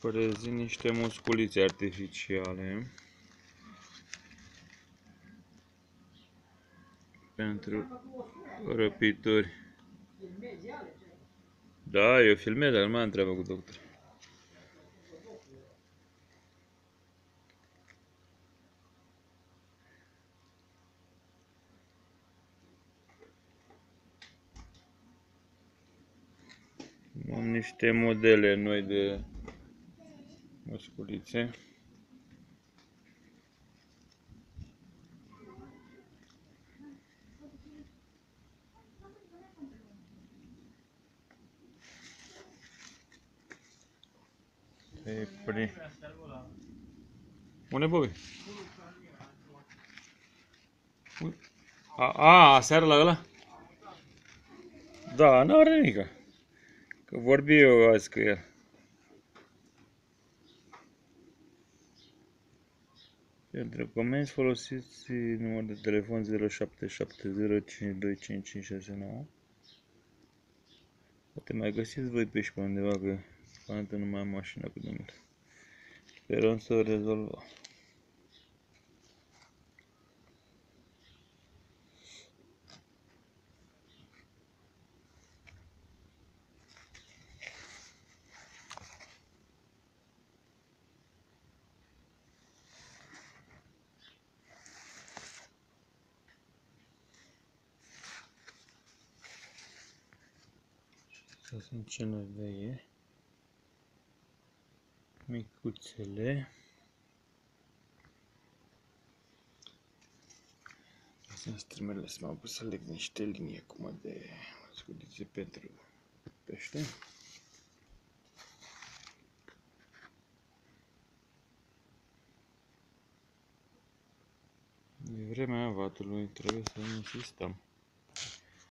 prezint niște musculițe artificiale pentru răpituri. Da, eu filmez, dar nu mai am treabă cu doctor. Am niște modele noi de musculițe. E pri... Unde Bobby? A, a, seara la ăla? Da, n-are nimic. Că vorbi eu azi cu el. Pentru comenzi folosiți număr de telefon 0770525569 Poate mai găsiți voi pe și pe undeva că Deocamdată nu mai am mașina cu numele. Sperăm să o rezolvăm. Să sunt ce nevoie micuțele. Sunt streamerele să mă pus să leg niște linii acum de scudițe pentru pește. De vremea avatului trebuie să insistăm.